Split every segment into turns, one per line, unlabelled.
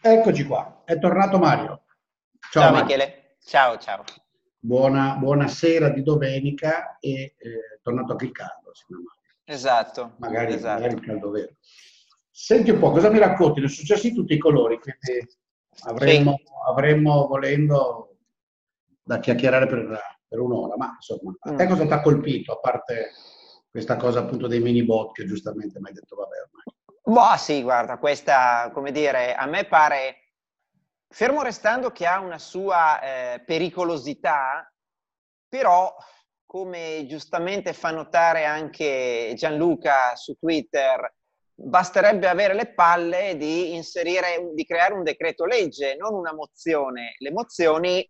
Eccoci qua, è tornato Mario.
Ciao, ciao Michele, ciao ciao.
Buona, buonasera di domenica e eh, tornato anche il caldo,
Esatto.
Magari,
esatto.
magari il caldo vero. Senti un po', cosa mi racconti? Ne sono successi tutti i colori, quindi avremmo, sì. avremmo volendo da chiacchierare per, per un'ora, ma insomma, a te mm. cosa ti ha colpito, a parte questa cosa appunto dei mini bot che giustamente mi hai detto vabbè ormai?
Boh, sì, guarda, questa, come dire, a me pare, fermo restando che ha una sua eh, pericolosità, però, come giustamente fa notare anche Gianluca su Twitter, basterebbe avere le palle di inserire, di creare un decreto legge, non una mozione. Le mozioni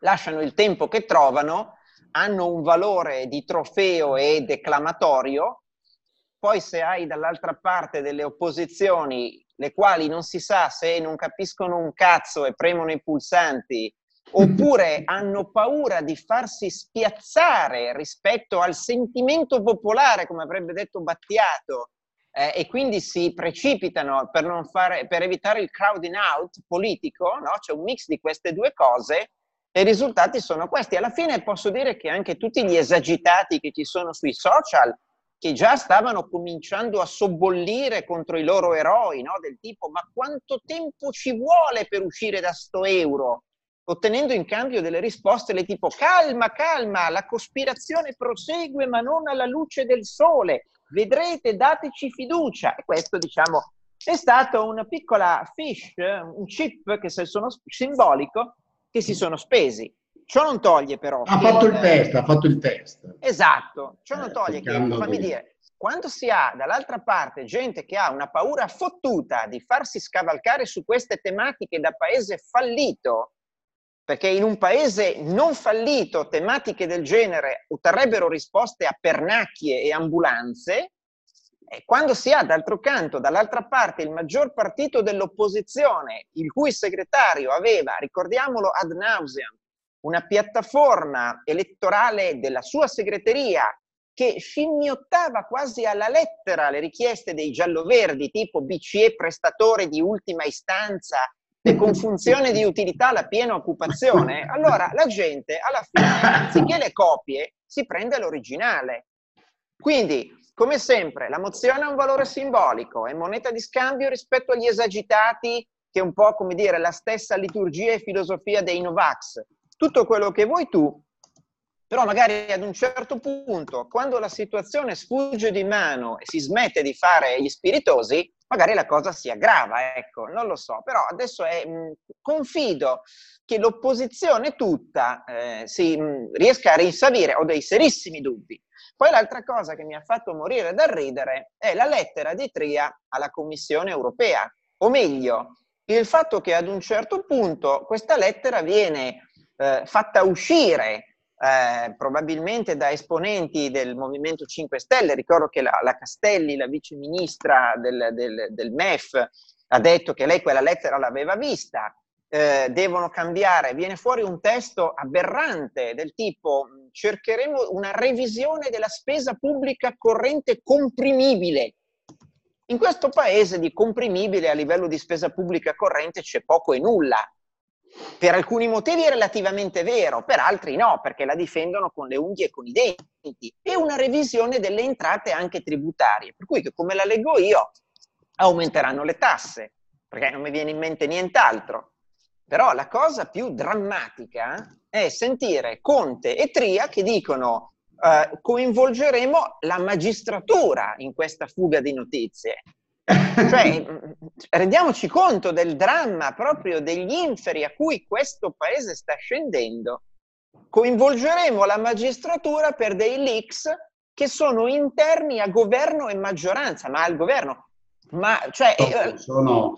lasciano il tempo che trovano, hanno un valore di trofeo e declamatorio, poi se hai dall'altra parte delle opposizioni, le quali non si sa se non capiscono un cazzo e premono i pulsanti, oppure hanno paura di farsi spiazzare rispetto al sentimento popolare, come avrebbe detto Battiato, eh, e quindi si precipitano per, fare, per, evitare il crowding out politico, no? c'è un mix di queste due cose e i risultati sono questi. Alla fine posso dire che anche tutti gli esagitati che ci sono sui social che già stavano cominciando a sobbollire contro i loro eroi, no? del tipo ma quanto tempo ci vuole per uscire da sto euro? ottenendo in cambio delle risposte del tipo calma, calma, la cospirazione prosegue ma non alla luce del sole, vedrete, dateci fiducia. E questo diciamo è stato una piccola fish, un chip che sono simbolico, che si sono spesi. Ciò non toglie però...
Ha fatto il test, ha fatto il test.
Esatto, ciò non eh, toglie che, fammi dire, quando si ha dall'altra parte gente che ha una paura fottuta di farsi scavalcare su queste tematiche da paese fallito, perché in un paese non fallito tematiche del genere otterrebbero risposte a pernacchie e ambulanze, e quando si ha d'altro canto, dall'altra parte, il maggior partito dell'opposizione, il cui segretario aveva, ricordiamolo ad nauseam, una piattaforma elettorale della sua segreteria che scimmiottava quasi alla lettera le richieste dei gialloverdi, tipo BCE prestatore di ultima istanza e con funzione di utilità la piena occupazione, allora la gente alla fine, anziché le copie, si prende l'originale. Quindi, come sempre, la mozione ha un valore simbolico, è moneta di scambio rispetto agli esagitati, che è un po' come dire la stessa liturgia e filosofia dei Novax tutto quello che vuoi tu, però magari ad un certo punto, quando la situazione sfugge di mano e si smette di fare gli spiritosi, magari la cosa si aggrava, ecco, non lo so, però adesso è, mh, confido che l'opposizione tutta eh, si mh, riesca a rinsavire, ho dei serissimi dubbi. Poi l'altra cosa che mi ha fatto morire dal ridere è la lettera di Tria alla Commissione europea, o meglio, il fatto che ad un certo punto questa lettera viene eh, fatta uscire eh, probabilmente da esponenti del Movimento 5 Stelle. Ricordo che la, la Castelli, la vice ministra del, del, del, MEF, ha detto che lei quella lettera l'aveva vista. Eh, devono cambiare, viene fuori un testo aberrante del tipo cercheremo una revisione della spesa pubblica corrente comprimibile. In questo paese di comprimibile a livello di spesa pubblica corrente c'è poco e nulla. Per alcuni motivi è relativamente vero, per altri no, perché la difendono con le unghie e con i denti. E una revisione delle entrate anche tributarie, per cui come la leggo io aumenteranno le tasse, perché non mi viene in mente nient'altro. Però la cosa più drammatica è sentire Conte e Tria che dicono eh, coinvolgeremo la magistratura in questa fuga di notizie cioè, rendiamoci conto del dramma proprio degli inferi a cui questo paese sta scendendo. Coinvolgeremo la magistratura per dei leaks che sono interni a governo e maggioranza, ma al governo. Ma cioè,
eh, sono,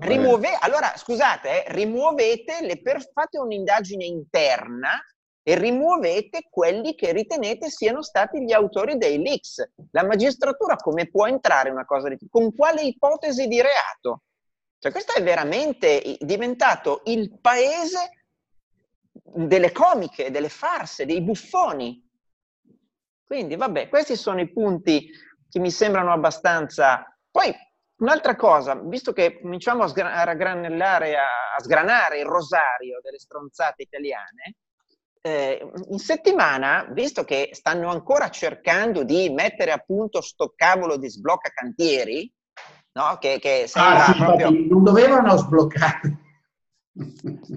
rimuove, allora scusate, eh, rimuovete le per, fate un'indagine interna e rimuovete quelli che ritenete siano stati gli autori dei leaks. La magistratura come può entrare una cosa di Con quale ipotesi di reato? Cioè questo è veramente diventato il paese delle comiche, delle farse, dei buffoni. Quindi vabbè, questi sono i punti che mi sembrano abbastanza... Poi un'altra cosa, visto che cominciamo a, sgra- a raggranellare, a, a sgranare il rosario delle stronzate italiane, eh, in settimana, visto che stanno ancora cercando di mettere a punto sto cavolo di sblocca cantieri, no? che, che
sembra ah, sì, proprio... Non dovevano sbloccare.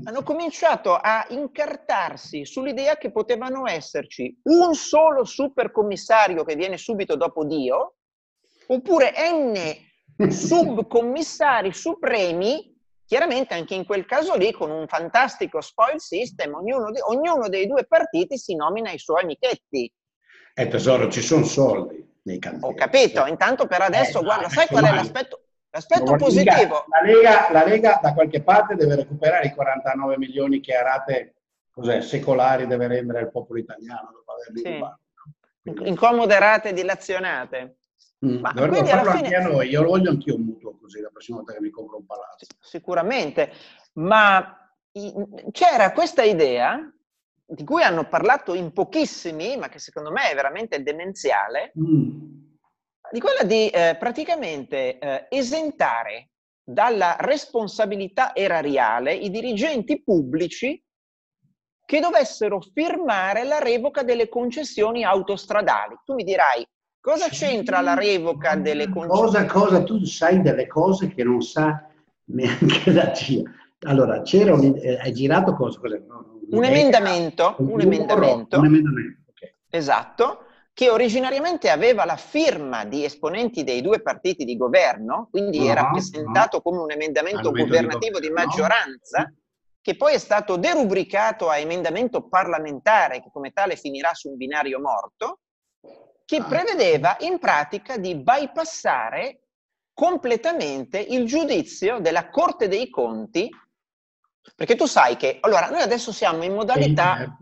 Hanno cominciato a incartarsi sull'idea che potevano esserci un solo supercommissario che viene subito dopo Dio, oppure N subcommissari supremi Chiaramente anche in quel caso lì, con un fantastico spoil system, ognuno, de- ognuno dei due partiti si nomina i suoi amichetti.
Eh tesoro, ci sono soldi nei cantieri.
Ho capito, intanto per adesso, eh, guarda, sai qual è l'aspetto, l'aspetto positivo?
La Lega, la Lega, da qualche parte deve recuperare i 49 milioni che a rate cos'è, secolari deve rendere al popolo italiano dopo averli sì. rubato.
Quindi... Incomode rate dilazionate.
Mm, Ma Dovrebbero farlo fine... anche a noi, io lo voglio anch'io un mutuo così la prossima volta che mi compro un palazzo.
Sicuramente, ma c'era questa idea di cui hanno parlato in pochissimi, ma che secondo me è veramente demenziale, mm. di quella di eh, praticamente eh, esentare dalla responsabilità erariale i dirigenti pubblici che dovessero firmare la revoca delle concessioni autostradali. Tu mi dirai, Cosa c'entra la revoca delle
concessioni? Cosa, cosa, tu sai delle cose che non sa neanche la CIA. Allora, c'era un, eh, è girato cosa? cosa
un, un, emendamento, un, un emendamento, un emendamento okay. esatto, che originariamente aveva la firma di esponenti dei due partiti di governo, quindi no, era presentato no. come un emendamento governativo di, di maggioranza, no. che poi è stato derubricato a emendamento parlamentare, che come tale finirà su un binario morto, che ah. prevedeva in pratica di bypassare completamente il giudizio della Corte dei Conti, perché tu sai che, allora, noi adesso siamo in modalità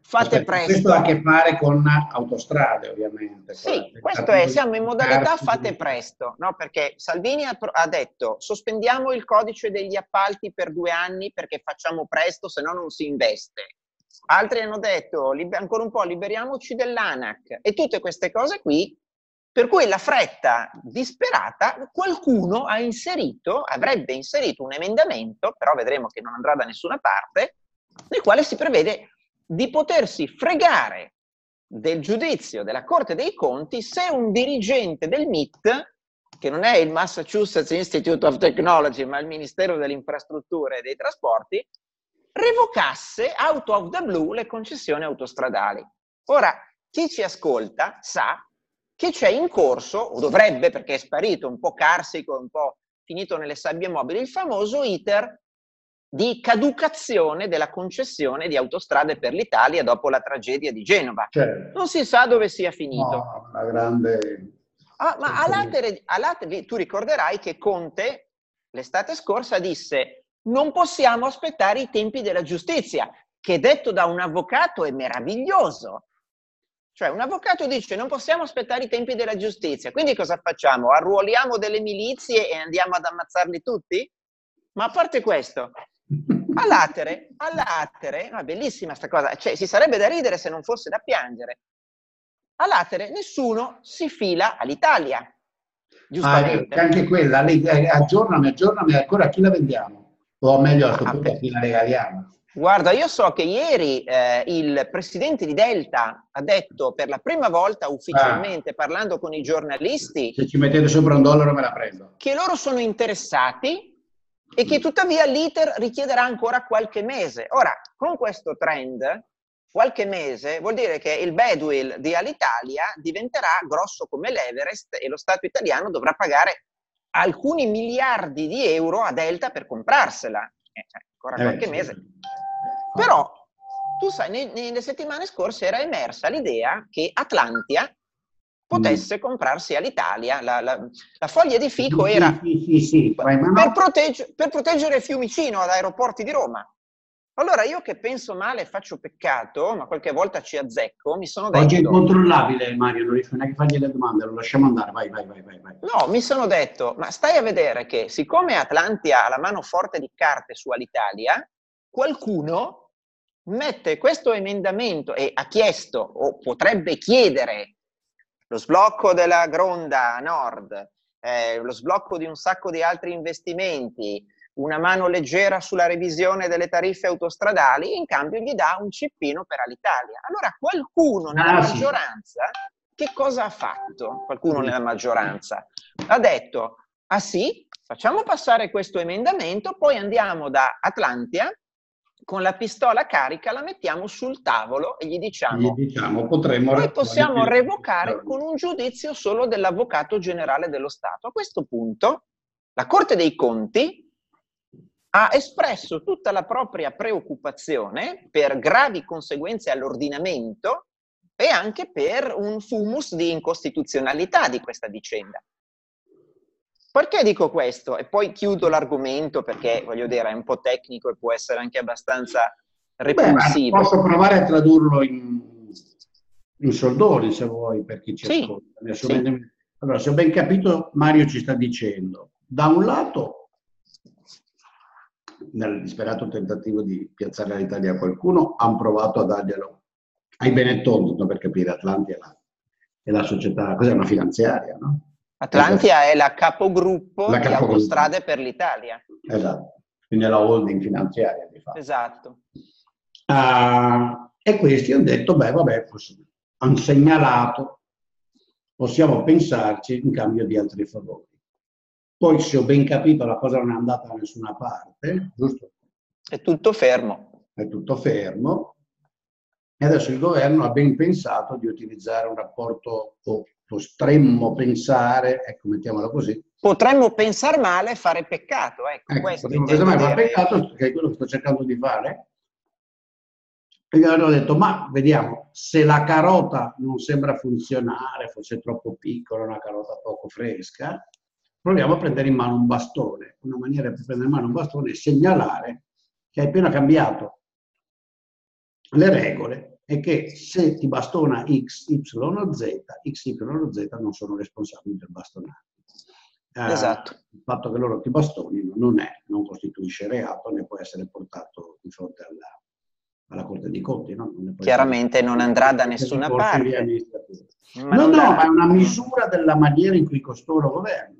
fate Aspetta, presto.
Questo ha a che fare con autostrade, ovviamente.
Sì, questo è, siamo in modalità fate presto, no? perché Salvini ha, ha, detto sospendiamo il codice degli appalti per due anni perché facciamo presto, se no non si investe. Altri hanno detto ancora un po' liberiamoci dell'ANAC e tutte queste cose qui, per cui la fretta disperata, qualcuno ha inserito, avrebbe inserito un emendamento, però vedremo che non andrà da nessuna parte, nel quale si prevede di potersi fregare del giudizio della Corte dei Conti se un dirigente del MIT, che non è il Massachusetts Institute of Technology, ma il Ministero delle Infrastrutture e dei Trasporti, revocasse out of the blue le concessioni autostradali. Ora, chi ci ascolta sa che c'è in corso, o dovrebbe perché è sparito, un po' carsico, un po' finito nelle sabbie mobili, il famoso iter di caducazione della concessione di autostrade per l'Italia dopo la tragedia di Genova. Certo. Non si sa dove sia finito.
No, una grande...
Ah, ma a latere, a latere, tu ricorderai che Conte l'estate scorsa disse non possiamo aspettare i tempi della giustizia, che detto da un avvocato è meraviglioso. Cioè un avvocato dice non possiamo aspettare i tempi della giustizia, quindi cosa facciamo? Arruoliamo delle milizie e andiamo ad ammazzarli tutti? Ma a parte questo, all'atere, all'atere, no, bellissima sta cosa, cioè si sarebbe da ridere se non fosse da piangere. All'atere nessuno si fila all'Italia.
Giustamente. Ah, anche quella, lei, eh, aggiornami, aggiornami ancora a chi la vendiamo? O meglio, a questo ah, la regaliamo?
Guarda, io so che ieri eh, il presidente di Delta ha detto per la prima volta ufficialmente, ah. parlando con i giornalisti,
se ci mettete sopra un dollaro me la prendo,
che loro sono interessati e che tuttavia l'iter richiederà ancora qualche mese. Ora, con questo trend, qualche mese vuol dire che il badwill di Alitalia diventerà grosso come l'Everest e lo Stato italiano dovrà pagare alcuni miliardi di euro a Delta per comprarsela. Eh, cioè, ancora eh, qualche mese. Però, tu sai, ne, nelle settimane scorse era emersa l'idea che Atlantia potesse mm. comprarsi all'Italia. La, la, la, foglia di fico era sì, sì, per, protegge, per, proteggere Fiumicino ad aeroporti di Roma. Allora io che penso male faccio peccato, ma qualche volta ci azzecco, mi sono detto...
Oggi è incontrollabile Mario, non riesco neanche a fargli le domande, lo lasciamo andare, vai, vai, vai, vai, vai.
No, mi sono detto, ma stai a vedere che siccome Atlantia ha la mano forte di carte su Alitalia, qualcuno mette questo emendamento e ha chiesto o potrebbe chiedere lo sblocco della Gronda Nord eh, lo sblocco di un sacco di altri investimenti, una mano leggera sulla revisione delle tariffe autostradali, in cambio gli dà un cippino per Alitalia. Allora qualcuno nella ah, maggioranza, sì. che cosa ha fatto? Qualcuno nella maggioranza ha detto, ah sì, facciamo passare questo emendamento, poi andiamo da Atlantia con la pistola carica la mettiamo sul tavolo e gli diciamo,
gli diciamo potremmo
noi possiamo revocare con un giudizio solo dell'avvocato generale dello Stato. A questo punto la Corte dei Conti ha espresso tutta la propria preoccupazione per gravi conseguenze all'ordinamento e anche per un fumus di incostituzionalità di questa vicenda. Perché dico questo? E poi chiudo l'argomento perché, voglio dire, è un po' tecnico e può essere anche abbastanza repulsivo.
Beh, posso provare a tradurlo in, in soldoni, se vuoi, per chi ci sì, ascolta. Sì. Allora, se ho ben capito, Mario ci sta dicendo, da un lato, nel disperato tentativo di piazzare l'Italia a qualcuno, hanno provato a darglielo ai Benetton, per capire, Atlantia è la, è la società, cos'è una finanziaria, no?
Atlantia è la capogruppo la di capogruppo. autostrade per l'Italia.
Esatto, quindi è la holding finanziaria di
fatto. Esatto.
Uh, e questi hanno detto, beh, vabbè, hanno segnalato, possiamo pensarci in cambio di altri favori. Poi, se ho ben capito, la cosa non è andata da nessuna parte, giusto?
È tutto fermo.
È tutto fermo. E adesso il governo ha ben pensato di utilizzare un rapporto o potremmo pensare, ecco, mettiamola così.
Potremmo pensare male e fare peccato, ecco,
ecco potremmo pensare male e fare peccato, che è quello che sto cercando di fare. E gli hanno detto, ma vediamo, se la carota non sembra funzionare, forse è troppo piccola, una carota poco fresca, proviamo a prendere in mano un bastone. Una maniera per prendere in mano un bastone è segnalare che hai appena cambiato le regole è che se ti bastona X, Y o Z, X, Y o Z non sono responsabili del bastonato.
Eh, esatto.
Il fatto che loro ti bastonino non, è, non costituisce reato, né può essere portato di fronte alla, alla Corte dei Conti. No?
Non Chiaramente non andrà da nessuna parte.
Ma no, no, ma è una misura della maniera in cui costoro governano.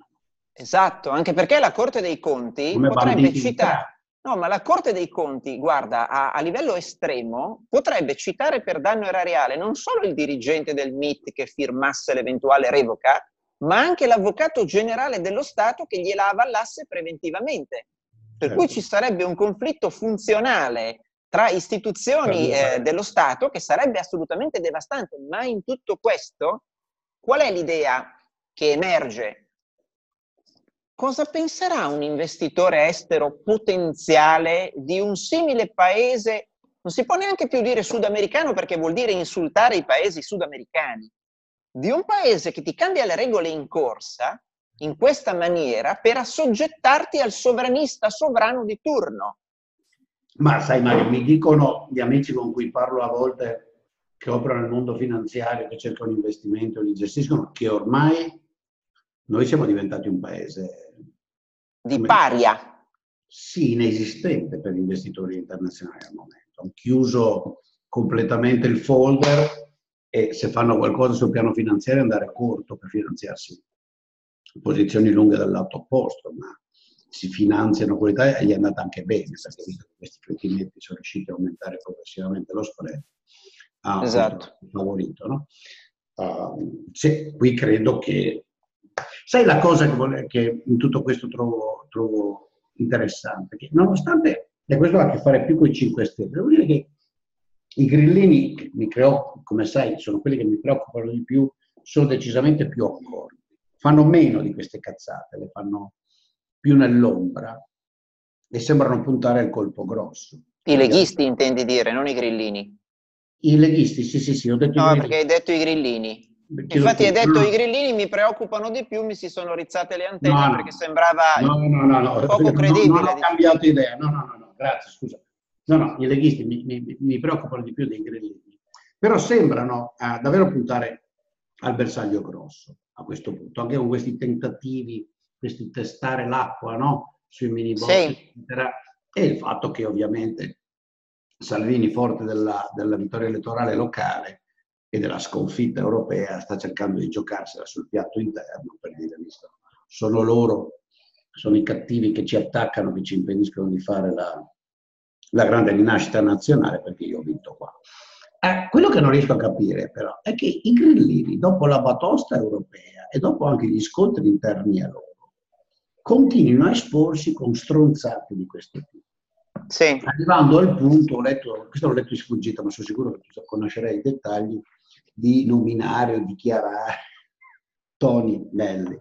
Esatto, anche perché la Corte dei Conti Come potrebbe citare No, ma la Corte dei Conti, guarda, a, a, livello estremo potrebbe citare per danno erariale non solo il dirigente del MIT che firmasse l'eventuale revoca, ma anche l'avvocato generale dello Stato che gliela avallasse preventivamente. Per certo. cui ci sarebbe un conflitto funzionale tra istituzioni eh, dello Stato che sarebbe assolutamente devastante. Ma in tutto questo, qual è l'idea che emerge? Cosa penserà un investitore estero potenziale di un simile paese, non si può neanche più dire sudamericano perché vuol dire insultare i paesi sudamericani, di un paese che ti cambia le regole in corsa in questa maniera per assoggettarti al sovranista sovrano di turno.
Ma sai Mario, mi dicono gli amici con cui parlo a volte che operano nel mondo finanziario, che cercano investimento, li gestiscono, che ormai noi siamo diventati un paese
di paria.
Sì, inesistente per gli investitori internazionali al momento. Hanno chiuso completamente il folder e se fanno qualcosa sul piano finanziario andare corto per finanziarsi posizioni lunghe dal lato opposto, ma si finanziano con l'Italia e gli è andata anche bene, perché visto che questi credimenti sono riusciti a aumentare progressivamente lo spread, ha esatto. favorito. No? Uh, sì, qui credo che Sai la cosa che, che in tutto questo trovo, trovo, interessante? Che nonostante, e questo ha a che fare più con i 5 Stelle, devo dire che i grillini, mi preoccupano, come sai, sono quelli che mi preoccupano di più, sono decisamente più accorti. Fanno meno di queste cazzate, le fanno più nell'ombra e sembrano puntare al colpo grosso.
I leghisti intendi dire, non i grillini?
I leghisti, sì, sì, sì, ho detto
No, perché hai detto i grillini. Infatti hai detto no. i grillini mi preoccupano di più, mi si sono rizzate le antenne no, perché sembrava
no, no, no,
poco credibile.
Non ho cambiato idea, no, no, no, no, grazie, scusa. No, no, i leghisti mi, mi, mi preoccupano di più dei grillini. Però sembrano eh, davvero puntare al bersaglio grosso a questo punto, anche con questi tentativi, questi testare l'acqua no? sui mini box, sì. eccetera, e il fatto che ovviamente Salvini, forte della, della vittoria elettorale locale, e della sconfitta europea sta cercando di giocarsela sul piatto interno per dire visto sono loro, sono i cattivi che ci attaccano, che ci impediscono di fare la, la grande rinascita nazionale perché io ho vinto qua. Eh, quello che non riesco a capire però è che i grillini, dopo la batosta europea e dopo anche gli scontri interni a loro, continuino a esporsi con stronzate di questo tipo. Sì. Arrivando al punto, ho letto, questo l'ho letto in sfuggita, ma sono sicuro che tu conoscerai i dettagli, di nominare o dichiarare Tony Nelli,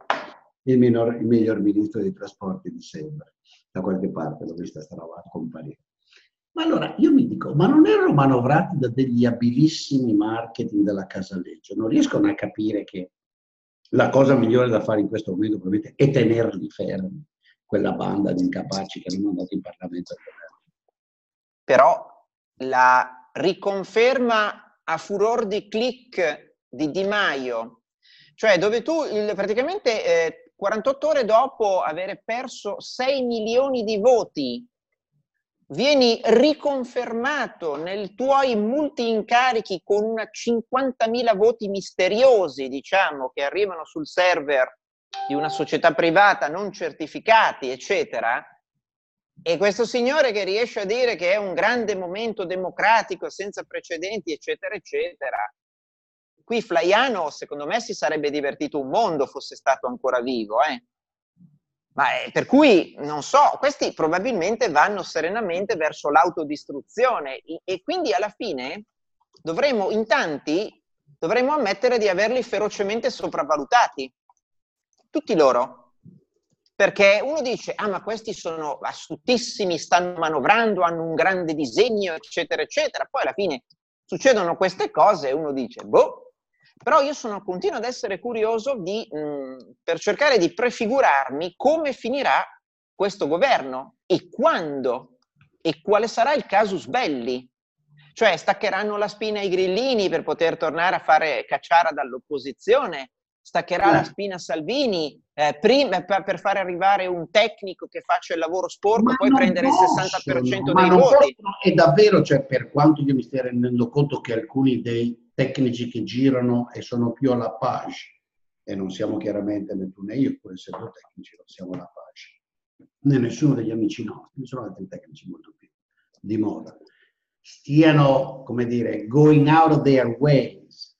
il, minor, il miglior ministro dei trasporti di sempre. Da qualche parte l'ho vista sta roba comparire. Ma allora io mi dico, ma non erano manovrati da degli abilissimi marketing della Casaleggio? Non riescono a capire che la cosa migliore da fare in questo momento probabilmente è tenerli fermi, quella banda di incapaci che non hanno andato in Parlamento.
Però la riconferma a furor di click di Di Maio, cioè dove tu il, praticamente eh, 48 ore dopo aver perso 6 milioni di voti vieni riconfermato nei tuoi multi-incarichi con una 50.000 voti misteriosi, diciamo, che arrivano sul server di una società privata non certificati, eccetera, e questo signore che riesce a dire che è un grande momento democratico senza precedenti, eccetera, eccetera. Qui Flaiano, secondo me, si sarebbe divertito un mondo fosse stato ancora vivo, eh? Ma, eh, per cui, non so, questi probabilmente vanno serenamente verso l'autodistruzione e quindi alla fine dovremmo, in tanti, dovremmo ammettere di averli ferocemente sopravvalutati. Tutti loro. Perché uno dice, ah ma questi sono astutissimi, stanno manovrando, hanno un grande disegno, eccetera, eccetera. Poi alla fine succedono queste cose e uno dice, boh, però io sono, continuo ad essere curioso di, mh, per cercare di prefigurarmi come finirà questo governo e quando e quale sarà il casus belli. Cioè staccheranno la spina ai grillini per poter tornare a fare cacciara dall'opposizione, staccherà la spina Salvini eh, prima, per, per, fare arrivare un tecnico che faccia il lavoro sporco, ma poi prendere possono, il 60% dei voti.
E davvero, cioè, per quanto io mi stia rendendo conto che alcuni dei tecnici che girano e sono più alla page, e non siamo chiaramente né tu né io, pur essendo tecnici, non siamo alla page, né nessuno degli amici nostri, sono altri tecnici molto più di moda, stiano, come dire, going out of their ways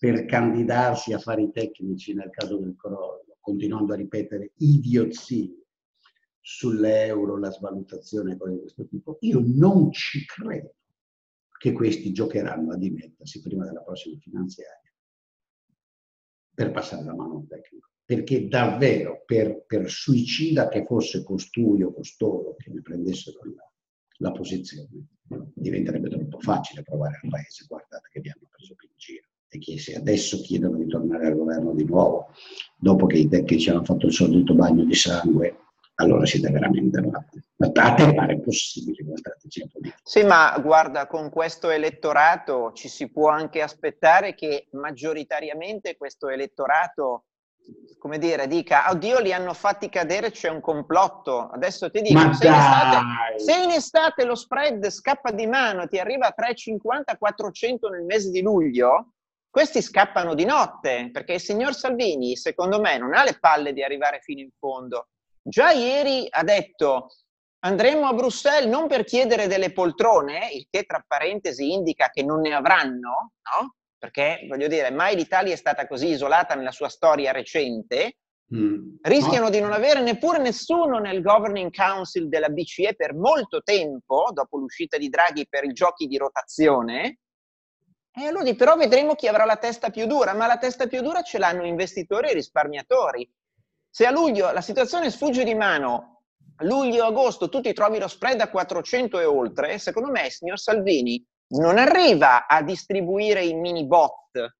per candidarsi a fare i tecnici nel caso del corona, continuando a ripetere idiozie sull'euro, la svalutazione, cose di questo tipo, io non ci credo che questi giocheranno a dimettersi prima della prossima finanziaria per passare la mano a un tecnico. Perché davvero per, per suicida che fosse costui o costoro che ne prendessero la, la posizione, diventerebbe troppo facile provare al paese, guardate che vi hanno preso in giro e che se adesso chiedono di tornare al governo di nuovo, dopo che i tecnici hanno fatto il solito bagno di sangue allora siete veramente matti. A te pare possibile una strategia politica?
Sì, ma guarda, con questo elettorato ci si può anche aspettare che maggioritariamente questo elettorato, come dire, dica, oddio, li hanno fatti cadere, c'è un complotto. Adesso ti dico, se in, estate, se in, estate, lo spread scappa di mano, ti arriva a 3,50-400 nel mese di luglio, questi scappano di notte, perché il signor Salvini, secondo me, non ha le palle di arrivare fino in fondo Già ieri ha detto andremo a Bruxelles non per chiedere delle poltrone, il che tra parentesi indica che non ne avranno, no? Perché voglio dire, mai l'Italia è stata così isolata nella sua storia recente. Mm. Rischiano no. di non avere neppure nessuno nel Governing Council della BCE per molto tempo, dopo l'uscita di Draghi per i giochi di rotazione. E allora, però vedremo chi avrà la testa più dura, ma la testa più dura ce l'hanno investitori e risparmiatori. Se a luglio la situazione sfugge di mano, a luglio-agosto tu ti trovi lo spread a 400 e oltre, secondo me signor Salvini non arriva a distribuire i mini bot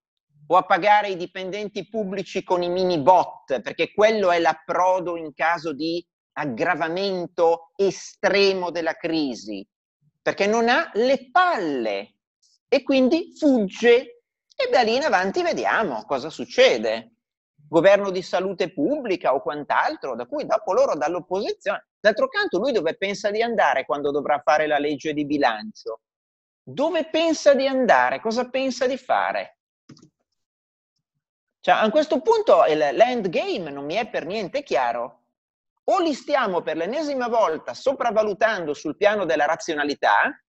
o a pagare i dipendenti pubblici con i mini bot, perché quello è l'approdo in caso di aggravamento estremo della crisi, perché non ha le palle e quindi fugge e da lì in avanti vediamo cosa succede governo di salute pubblica o quant'altro, da cui dopo loro dall'opposizione. D'altro canto, lui dove pensa di andare quando dovrà fare la legge di bilancio? Dove pensa di andare? Cosa pensa di fare? Cioè, a questo punto l'endgame non mi è per niente chiaro. O li stiamo per l'ennesima volta sopravvalutando sul piano della razionalità,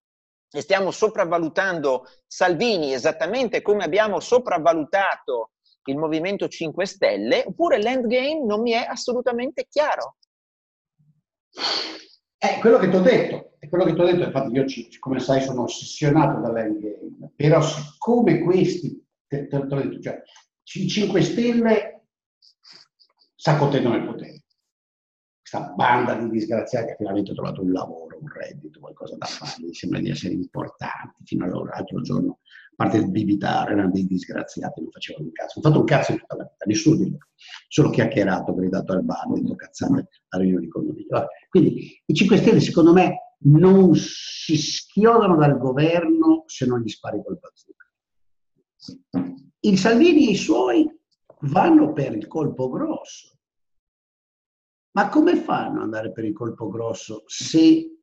e stiamo sopravvalutando Salvini esattamente come abbiamo sopravvalutato il Movimento 5 Stelle, oppure l'endgame non mi è assolutamente chiaro.
È quello che ti ho detto, è quello che ti ho detto, infatti io come sai sono ossessionato dall'endgame, però siccome questi, te, te, te cioè, i 5 Stelle s'accontentano nel potere. Questa banda di disgraziati ha finalmente trovato un lavoro, un reddito, qualcosa da fare, mi sembra di essere importanti. Fino all'altro giorno, a parte il bibitare, erano dei disgraziati, non facevano un cazzo. Non fatto un cazzo in tutta la vita, nessuno di loro. Solo chiacchierato, gridato al bar, detto cazzate a riunioni di condominio. Quindi i 5 Stelle, secondo me, non si schiodano dal governo se non gli spari col bazooka. Il Salvini e i suoi vanno per il colpo grosso. Ma come fanno ad andare per il colpo grosso se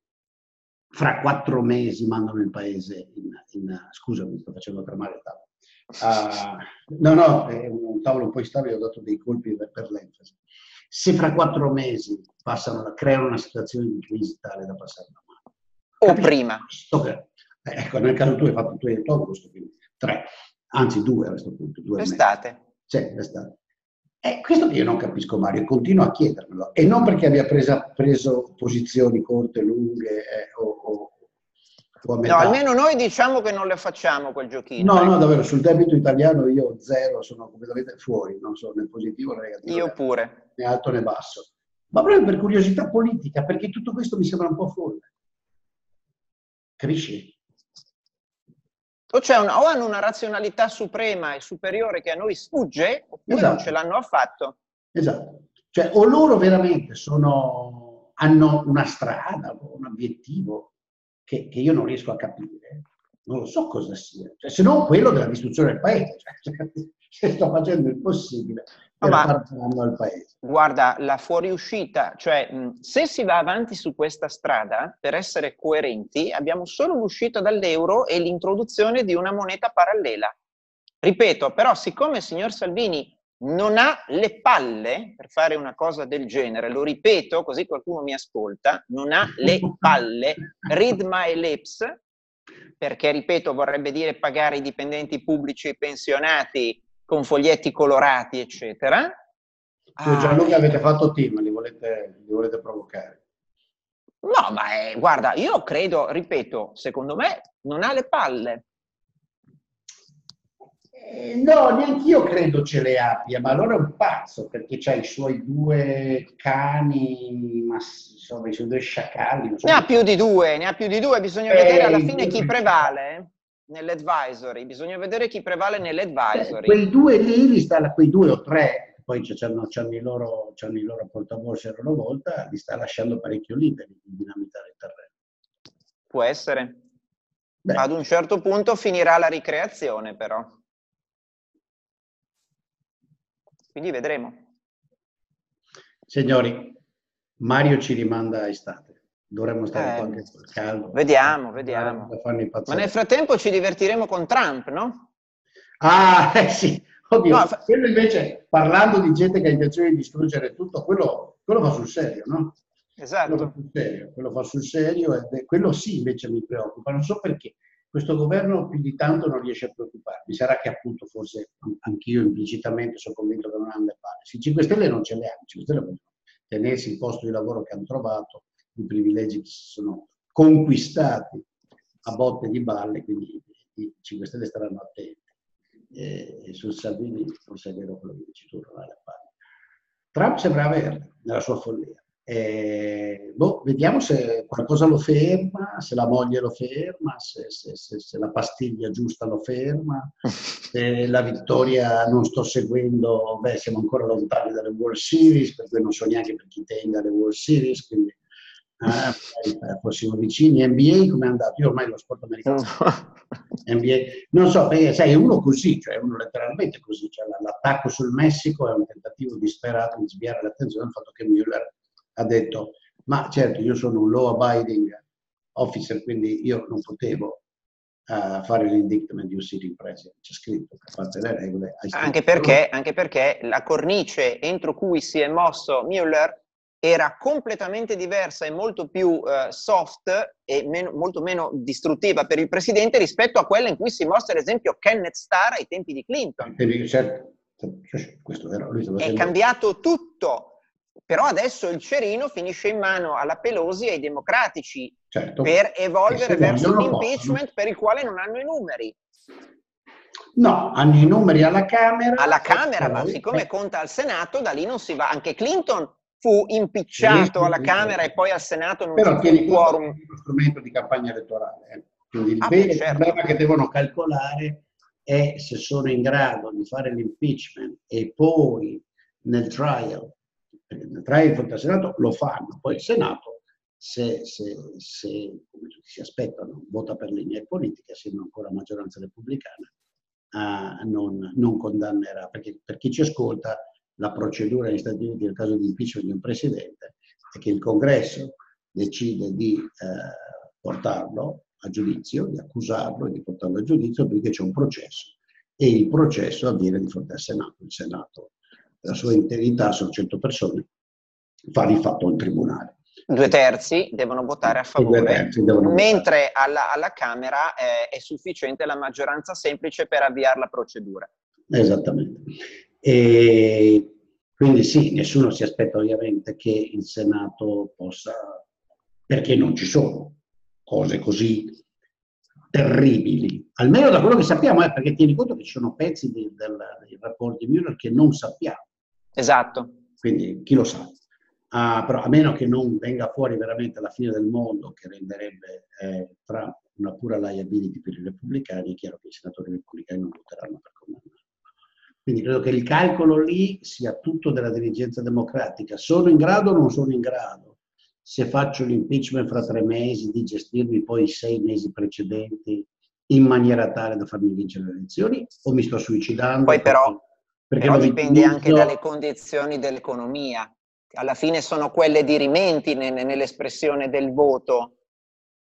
fra quattro mesi mandano il paese in... in scusami, sto facendo tremare il tavolo. Uh, no, no, è un tavolo un po' instabile, ho dato dei colpi per l'enfasi. Se fra quattro mesi passano, creano una situazione di crisi tale da passare la mano.
O prima.
Che, ecco, nel caso tu hai fatto tu hai detto agosto, quindi tre anzi due a questo punto. Due
l'estate.
Sì, l'estate. È questo che io non capisco Mario, continuo a chiedermelo, e non perché abbia presa, preso posizioni corte, lunghe eh, o, o,
o, a metà. No, almeno noi diciamo che non le facciamo quel giochino.
No, eh. no, davvero, sul debito italiano io zero, sono completamente fuori, non so né positivo né negativo.
Io pure.
Né alto né basso. Ma proprio per curiosità politica, perché tutto questo mi sembra un po' folle. Capisci?
O, una, o, hanno una razionalità suprema e superiore che a noi sfugge, oppure esatto. non ce l'hanno affatto.
Esatto. Cioè, o loro veramente sono, hanno una strada, un obiettivo che, che, io non riesco a capire, non lo so cosa sia, cioè, se non quello della distruzione del paese. Cioè, sto facendo il possibile per
Ma, far al paese. Guarda, la fuoriuscita, cioè se si va avanti su questa strada, per essere coerenti, abbiamo solo l'uscita dall'euro e l'introduzione di una moneta parallela. Ripeto, però, siccome il signor Salvini non ha le palle per fare una cosa del genere, lo ripeto così qualcuno mi ascolta, non ha le palle, read my lips, perché ripeto vorrebbe dire pagare i dipendenti pubblici e i pensionati con foglietti colorati, eccetera.
Tu Gianluca avete fatto team, li volete, li volete provocare?
No, ma eh, guarda, io credo, ripeto, secondo me non ha le palle.
Eh, no, neanche io credo ce le abbia, ma allora è un pazzo perché ha i suoi due cani, ma insomma, i suoi due sciacalli.
So ne ha più di due, ne ha più di due, bisogna eh, vedere alla fine chi prevale nell'advisory, bisogna vedere chi prevale nell'advisory.
quei due lì, quei due o tre, poi c'hanno, c'hanno, i loro, c'hanno i loro portaborse a loro volta, li sta lasciando parecchio liberi di dinamitare il terreno.
Può essere. Beh. Ad un certo punto finirà la ricreazione, però. Quindi vedremo.
Signori, Mario ci rimanda a estate dovremmo stare eh, anche sul caldo.
Vediamo, vediamo. Ma nel frattempo ci divertiremo con Trump, no?
Ah, eh sì. Oddio, no, fa... quello invece, parlando di gente che ha intenzione di distruggere tutto, quello, quello fa sul serio, no?
Esatto.
Quello fa sul serio, quello, fa sul serio e quello sì invece mi preoccupa. Non so perché questo governo più di tanto non riesce a preoccuparmi. Sarà che appunto forse anch'io implicitamente sono convinto che non hanno le palle. Se 5 Stelle non ce le hanno, 5 Stelle vogliono tenersi il posto di lavoro che hanno trovato, i privilegi che si sono conquistati a botte di balle, quindi i 5 Stelle staranno attenti. E, sul Salvini forse è vero quello che dici tu, non ha palle. Trump sembra averle nella sua follia. Eh, boh, vediamo se qualcosa lo ferma, se la moglie lo ferma, se, se, se, se, la pastiglia giusta lo ferma, se la vittoria non sto seguendo, beh, siamo ancora lontani dalle World Series, per cui non so neanche per chi tenga le World Series, quindi Ah, fossimo vicini. NBA come è andato? Io ormai lo sport americano. NBA, non so, perché sai, è uno così, cioè uno letteralmente così. Cioè, l'attacco sul Messico è un tentativo disperato di sviare l'attenzione al fatto che Müller ha detto, ma certo, io sono un law abiding officer, quindi io non potevo a fare l'indictment di un sitting president, c'è scritto che parte le regole.
Anche perché, anche perché la cornice entro cui si è mosso Mueller era completamente diversa e molto più uh, soft e meno, molto meno distruttiva per il presidente rispetto a quella in cui si mostra, ad esempio, Kenneth Starr ai tempi di Clinton.
Certo, questo è
cambiato tutto, però adesso il cerino finisce in mano alla Pelosi e ai democratici certo. per evolvere verso un impeachment possono. per il quale non hanno i numeri.
No, hanno i numeri alla Camera.
Alla Camera, ma siccome conta al Senato, da lì non si va. Anche Clinton fu impicciato alla Camera e poi al Senato non
Però tieni quorum. È uno strumento di campagna elettorale. Eh. Quindi il ah, vero certo. problema che devono calcolare è se sono in grado di fare l'impeachment e poi nel trial, nel trial fronte al Senato lo fanno, poi il Senato, se, se, se come si aspettano, vota per linee politiche, essendo ancora maggioranza repubblicana, uh, non, non condannerà, perché per chi ci ascolta la procedura negli Stati Uniti nel caso di impeachment di un presidente è che il congresso decide di eh, portarlo a giudizio, di accusarlo e di portarlo a giudizio perché c'è un processo e il processo avviene di fronte al Senato. Il Senato, la sua integrità, sono 100 persone, fa di fatto un tribunale.
Due terzi devono votare a favore, mentre alla, alla, Camera eh, è sufficiente la maggioranza semplice per avviare la procedura.
Esattamente. E quindi sì, nessuno si aspetta ovviamente che il Senato possa, perché non ci sono cose così terribili, almeno da quello che sappiamo, eh, perché tieni conto che ci sono pezzi di, del, dei rapporti di Mueller che non sappiamo.
Esatto.
Quindi chi lo sa. Ah, però a meno che non venga fuori veramente la fine del mondo che renderebbe eh, Trump una pura liability per i repubblicani, è chiaro che i senatori repubblicani non voteranno per condannare. Quindi credo che il calcolo lì sia tutto della dirigenza democratica. Sono in grado o non sono in grado? Se faccio l'impeachment fra tre mesi, di gestirmi poi i sei mesi precedenti in maniera tale da farmi vincere le elezioni o mi sto suicidando?
Poi però, perché però dipende anche dalle condizioni dell'economia. Alla fine sono quelle dirimenti nell'espressione del voto.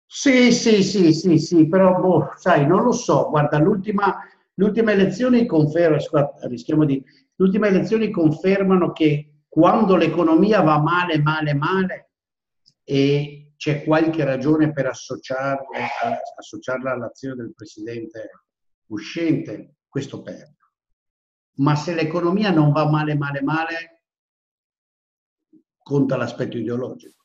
Sì, sì, sì, sì, sì, però boh, sai, non lo so. Guarda, l'ultima L'ultima elezione conferma, rischiamo di, l'ultima elezione confermano che quando l'economia va male, male, male e c'è qualche ragione per associarla, associarla all'azione del presidente uscente, questo perde. Ma se l'economia non va male, male, male, conta l'aspetto ideologico.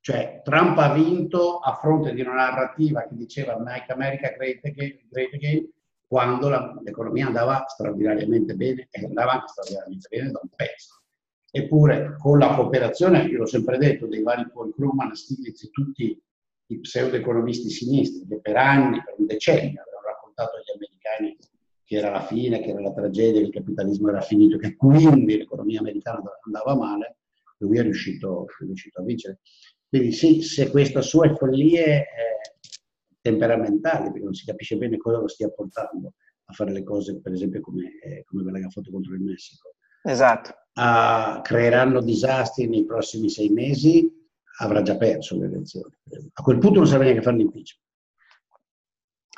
Cioè, Trump ha vinto a fronte di una narrativa che diceva Make America Great Again, great again quando l'economia andava straordinariamente bene e andava anche straordinariamente bene da un pezzo. Eppure con la cooperazione, io l'ho sempre detto, dei vari Paul Krugman, Stiglitz e tutti i pseudo-economisti sinistri che per anni, per un decennio, avevano raccontato agli americani che era la fine, che era la tragedia, il capitalismo era finito, che quindi l'economia americana andava male, lui è riuscito, è riuscito a vincere. Quindi sì, se queste sue follie eh, temperamentali, perché non si capisce bene cosa lo stia portando a fare le cose, per esempio, come, eh, come quella che ha fatto contro il Messico.
Esatto.
Uh, creeranno disastri nei prossimi sei mesi, avrà già perso le elezioni. A quel punto non serve neanche fare l'impeachment.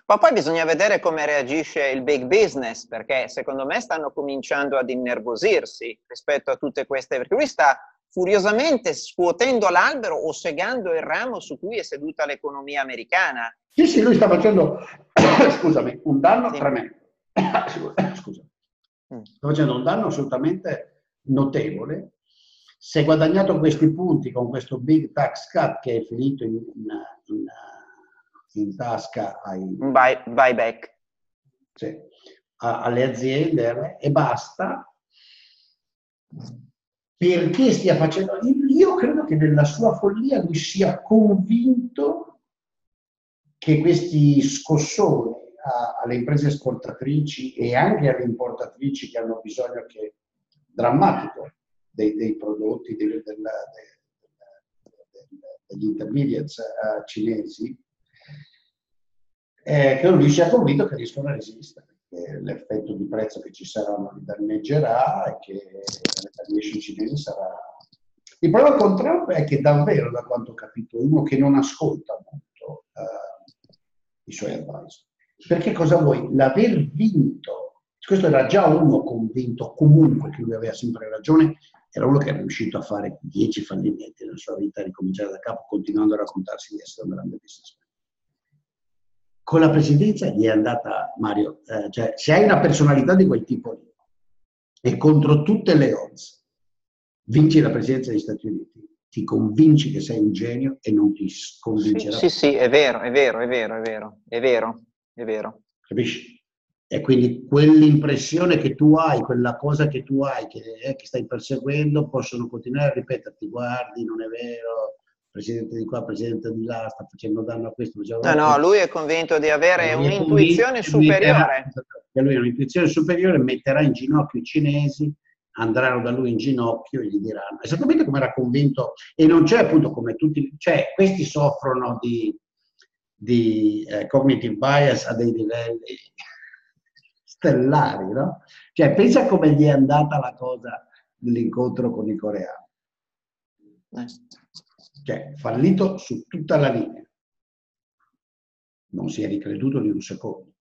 Ma poi bisogna vedere come reagisce il big business, perché secondo me stanno cominciando ad innervosirsi rispetto a tutte queste, perché lui sta furiosamente scuotendo l'albero o segando il ramo su cui è seduta l'economia americana.
Sì, sì, lui sta facendo, scusami, un danno sì. tremendo. Scusa. Mm. Sta facendo un danno assolutamente notevole. Si è guadagnato questi punti con questo big tax cut che è finito in, in, in, in tasca ai...
Buy, buyback.
Sì, a, alle aziende e basta perché stia facendo. Io credo che nella sua follia lui sia convinto che questi scossoni alle imprese esportatrici e anche alle importatrici che hanno bisogno che, drammatico dei, dei prodotti dei, della, dei, degli intermediates uh, cinesi, eh, che lui sia convinto che riescono a resistere che l'effetto di prezzo che ci sarà non li danneggerà e che la retaliation cinese sarà... Il problema con Trump è che davvero, da quanto ho capito, uno che non ascolta molto uh, i suoi advisor. Perché cosa vuoi? L'aver vinto, questo era già uno convinto comunque che lui aveva sempre ragione, era uno che era riuscito a fare dieci fallimenti nella sua vita, a ricominciare da capo, continuando a raccontarsi di essere un grande businessman. Con la presidenza gli è andata, Mario, eh, cioè se hai una personalità di quel tipo lì e contro tutte le odds vinci la presidenza degli Stati Uniti, ti convinci che sei un genio e non ti sconvincerà.
Sì, sì, sì, è vero, è vero, è vero, è vero, è vero, è vero.
Capisci? E quindi quell'impressione che tu hai, quella cosa che tu hai, che, eh, che stai perseguendo, possono continuare a ripeterti, guardi, non è vero, presidente di qua, presidente di là, sta facendo danno a questo.
No, no, lui è convinto di avere un'intuizione superiore.
Che lui ha un'intuizione superiore, metterà in ginocchio i cinesi, andranno da lui in ginocchio e gli diranno. Esattamente come era convinto, e non c'è appunto come tutti, cioè questi soffrono di, di eh, cognitive bias a dei livelli stellari, no? Cioè pensa come gli è andata la cosa dell'incontro con i coreani. Eh. Cioè, fallito su tutta la linea. Non si è ricreduto di un secondo.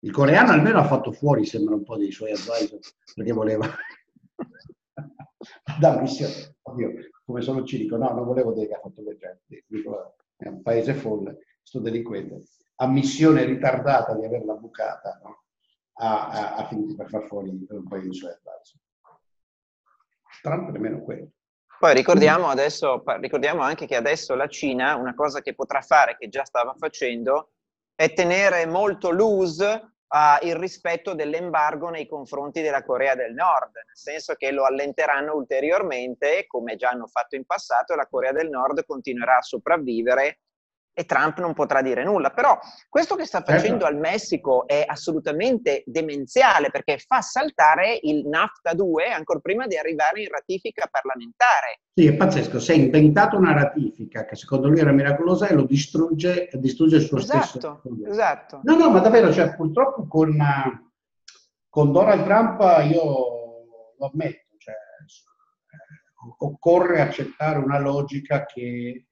Il coreano almeno ha fatto fuori, sembra un po' dei suoi advisor, perché voleva da missione. Oddio, come sono cinico, no, non volevo dire che ha fatto leggere, dico, è un paese folle, sto delinquente. Ha missione ritardata di averla bucata, no? ha, ha, ha, finito per far fuori un paio di suoi advisor. Trump nemmeno quello.
Poi ricordiamo, adesso, ricordiamo anche che adesso la Cina, una cosa che potrà fare, che già stava facendo, è tenere molto loose uh, il rispetto dell'embargo nei confronti della Corea del Nord, nel senso che lo allenteranno ulteriormente, come già hanno fatto in passato, e la Corea del Nord continuerà a sopravvivere e Trump non potrà dire nulla. Però questo che sta facendo certo. al Messico è assolutamente demenziale perché fa saltare il NAFTA 2 ancora prima di arrivare in ratifica parlamentare.
Sì, è pazzesco. Si è inventato una ratifica che secondo lui era miracolosa e lo distrugge, distrugge il suo
esatto,
stesso.
Esatto.
No, no, ma davvero, cioè, purtroppo con, con Donald Trump io lo ammetto, cioè, occorre accettare una logica che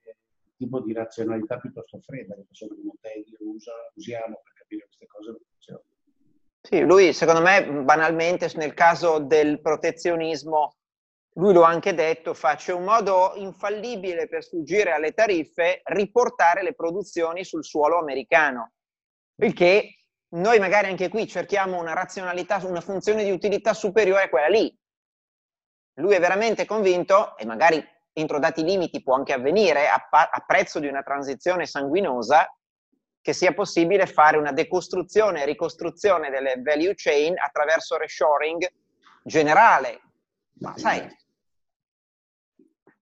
tipo di razionalità piuttosto fredda che persone come te usa, usiamo per capire queste cose.
Sì, lui secondo me banalmente nel caso del protezionismo, lui lo ha anche detto, fa c'è un modo infallibile per sfuggire alle tariffe, riportare le produzioni sul suolo americano. Che noi magari anche qui cerchiamo una razionalità, una funzione di utilità superiore a quella lì. Lui è veramente convinto, e magari entro dati limiti può anche avvenire a, a prezzo di una transizione sanguinosa, che sia possibile fare una decostruzione e ricostruzione delle value chain attraverso reshoring generale. Ma sai,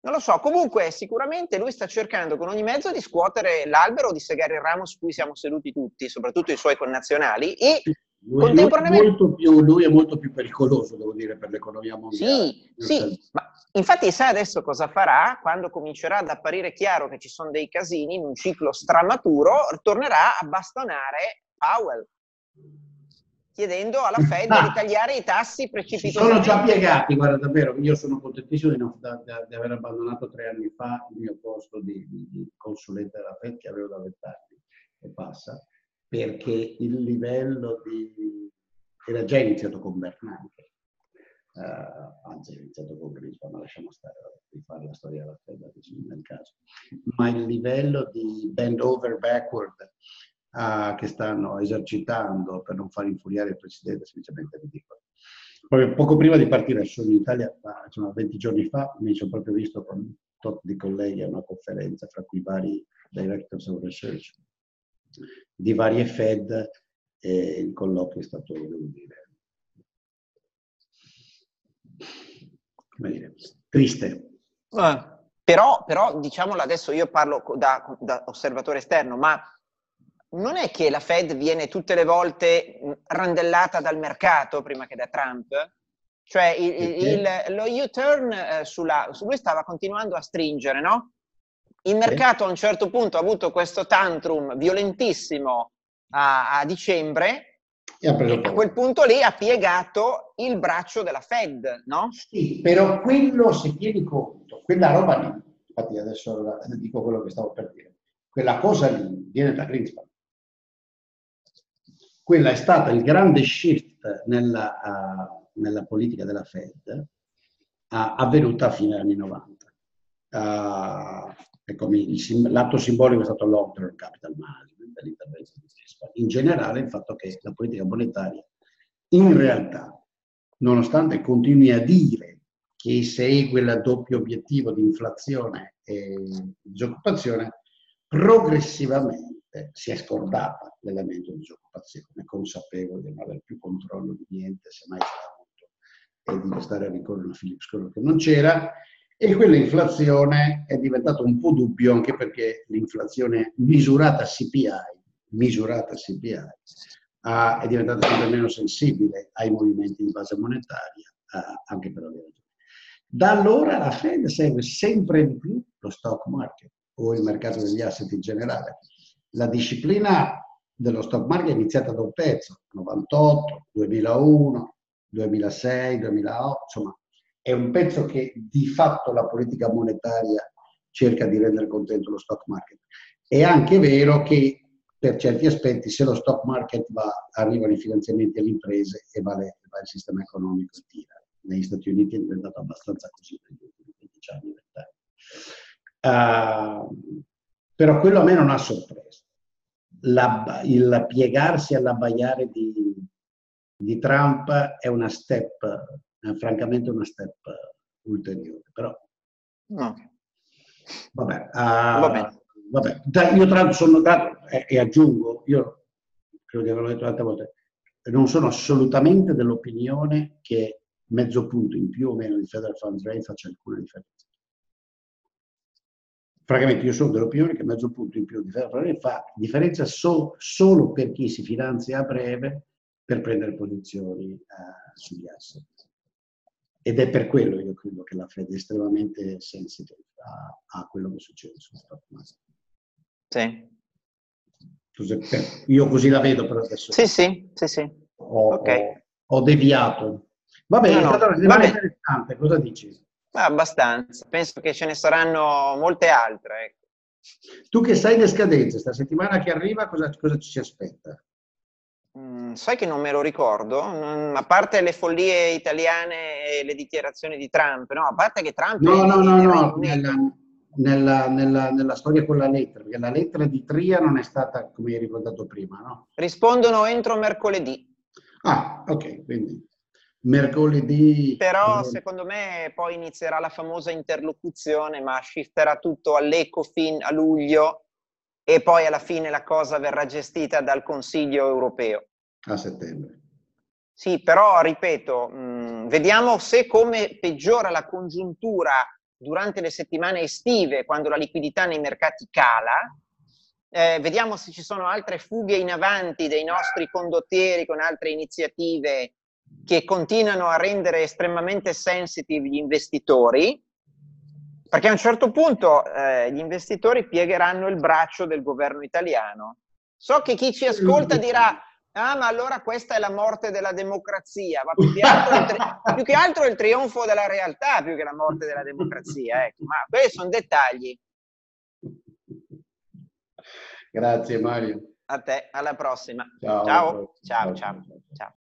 non lo so, comunque sicuramente lui sta cercando con ogni mezzo di scuotere l'albero, di segare il ramo su cui siamo seduti tutti, soprattutto i suoi connazionali, e
lui, contemporaneamente... Più, lui è molto più pericoloso, devo dire, per l'economia mondiale.
Sì, sì, ma infatti sai adesso cosa farà? Quando comincerà ad apparire chiaro che ci sono dei casini in un ciclo stramaturo, tornerà a bastonare Powell, chiedendo alla Fed ah, di tagliare i tassi precipitosamente.
Sono già piegati, guarda davvero, io sono contentissimo di, non, da, da, di aver abbandonato tre anni fa il mio posto di, di, di consulente della Fed che avevo da vent'anni e passa perché il livello di... era già iniziato con Bernanke, uh, anzi è iniziato con Grispa, ma lasciamo stare di fare la storia della fredda nel caso, ma il livello di bend over backward uh, che stanno esercitando per non far infuriare il Presidente è semplicemente ridicolo. Poi, poco prima di partire, sono in Italia, insomma, 20 giorni fa, mi sono proprio visto con tot di colleghi a una conferenza, fra cui vari directors of research, di varie Fed e il colloquio è stato, devo dire, come dire triste.
Eh, però, però, diciamolo adesso, io parlo da, da osservatore esterno, ma non è che la Fed viene tutte le volte randellata dal mercato prima che da Trump? Cioè il, il, lo U-turn eh, sulla, su lui stava continuando a stringere, no? Il mercato a un certo punto ha avuto questo tantrum violentissimo a, a dicembre e, e a quel punto lì ha piegato il braccio della Fed, no?
Sì, però quello se tieni conto, quella roba lì, infatti adesso dico quello che stavo per dire, quella cosa lì viene da Greenspan. quella è stata il grande shift nella, uh, nella politica della Fed uh, avvenuta a fine anni 90. Uh, ecco, l'atto simbolico è stato long-term capital management dell'intervento di FISPA. In generale il fatto che la politica monetaria in realtà, nonostante continui a dire che segue il doppio obiettivo di inflazione e disoccupazione, progressivamente si è scordata l'elemento di disoccupazione, consapevole di non avere più controllo di niente, semmai c'era avuto, e di stare a ricorrere a Philips quello che non c'era, e quell'inflazione è diventata un po' dubbio anche perché l'inflazione misurata CPI, misurata CPI uh, è diventata sempre meno sensibile ai movimenti di base monetaria, uh, anche per avere ragioni. Da allora la Fed segue sempre di più lo stock market o il mercato degli asset in generale. La disciplina dello stock market è iniziata da un pezzo, 98, 2001, 2006, 2008, insomma è un pezzo che di fatto la politica monetaria cerca di rendere contento lo stock market. È anche vero che per certi aspetti se lo stock market va, arrivano i finanziamenti alle imprese e va, le, va il sistema economico tira. Negli Stati Uniti è diventato abbastanza così negli ultimi 15 anni, 20 anni. Uh, però quello a me non ha sorpreso. La, il piegarsi all'abbaiare di, di Trump è una step, è francamente una step ulteriore. Però, no. Vabbè, uh, Va bene vabbè, io tra l'altro sono dato, e, e, aggiungo, io credo di averlo detto tante volte, non sono assolutamente dell'opinione che mezzo punto in più o meno di Federal Funds Rate faccia alcuna differenza. Francamente io sono dell'opinione che mezzo punto in più di Federal Funds Rate fa differenza so, solo per chi si finanzia a breve per prendere posizioni uh, sugli asset. Ed è per quello io credo che la Fed è estremamente sensitive a, a quello che succede sul stock market.
Sì.
Io così la vedo per adesso.
Sì, sì, sì, sì.
Ho, okay. ho, ho deviato. Va bene, no, no, rimane interessante, cosa dici?
abbastanza, penso che ce ne saranno molte altre. Ecco.
Tu che sai le scadenze, sta settimana che arriva cosa, cosa ci si aspetta?
Mm, sai che non me lo ricordo, mm, a parte le follie italiane e le dichiarazioni di Trump, no? A parte che Trump...
No, no, no, no, nella, nella, nella, nella, storia con la lettera, perché la lettera di Tria non è stata come hai ricordato prima, no?
Rispondono entro mercoledì.
Ah, ok, quindi mercoledì...
Però secondo me poi inizierà la famosa interlocuzione, ma shifterà tutto all'Ecofin a luglio e poi alla fine la cosa verrà gestita dal Consiglio europeo.
A settembre.
Sì, però ripeto, mh, vediamo se come peggiora la congiuntura durante le settimane estive, quando la liquidità nei mercati cala, eh, vediamo se ci sono altre fughe in avanti dei nostri condottieri con altre iniziative che continuano a rendere estremamente sensitive gli investitori, perché a un certo punto eh, gli investitori piegheranno il braccio del governo italiano. So che chi ci ascolta dirà Ah, ma allora questa è la morte della democrazia, ma più che altro, tri- più che altro il trionfo della realtà, più che la morte della democrazia. Ecco. Ma quelli sono dettagli.
Grazie Mario.
A te, alla prossima. ciao, ciao, ciao. ciao. ciao.